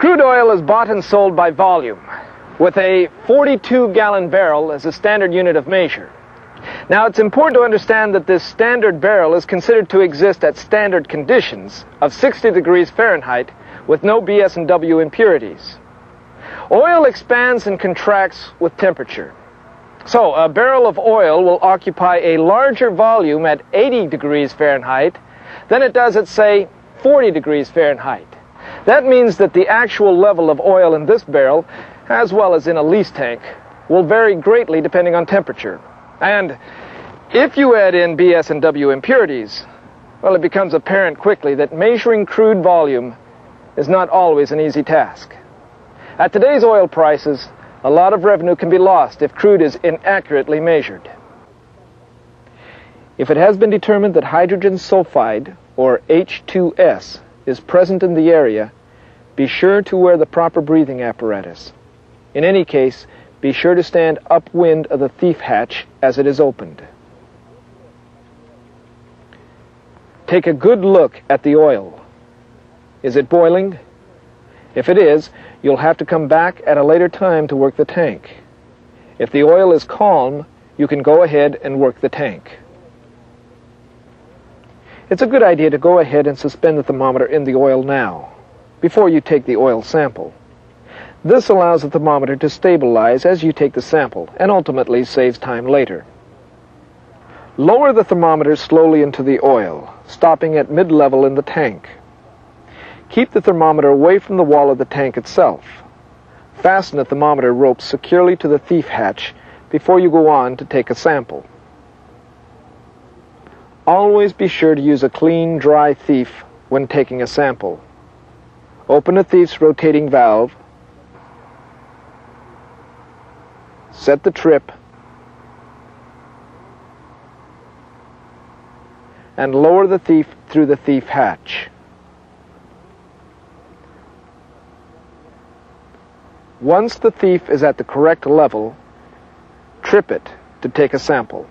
Crude oil is bought and sold by volume, with a 42-gallon barrel as a standard unit of measure. Now, it's important to understand that this standard barrel is considered to exist at standard conditions of 60 degrees Fahrenheit with no BS and W impurities. Oil expands and contracts with temperature. So, a barrel of oil will occupy a larger volume at 80 degrees Fahrenheit than it does at, say, 40 degrees Fahrenheit. That means that the actual level of oil in this barrel, as well as in a lease tank, will vary greatly depending on temperature. And if you add in BS and W impurities, well, it becomes apparent quickly that measuring crude volume is not always an easy task. At today's oil prices, a lot of revenue can be lost if crude is inaccurately measured. If it has been determined that hydrogen sulfide, or H2S, is present in the area, be sure to wear the proper breathing apparatus. In any case, be sure to stand upwind of the thief hatch as it is opened. Take a good look at the oil. Is it boiling? If it is, you'll have to come back at a later time to work the tank. If the oil is calm, you can go ahead and work the tank. It's a good idea to go ahead and suspend the thermometer in the oil now, before you take the oil sample. This allows the thermometer to stabilize as you take the sample and ultimately saves time later. Lower the thermometer slowly into the oil, stopping at mid-level in the tank. Keep the thermometer away from the wall of the tank itself. Fasten the thermometer rope securely to the thief hatch before you go on to take a sample. Always be sure to use a clean, dry thief when taking a sample. Open the thief's rotating valve, set the trip, and lower the thief through the thief hatch. Once the thief is at the correct level, trip it to take a sample.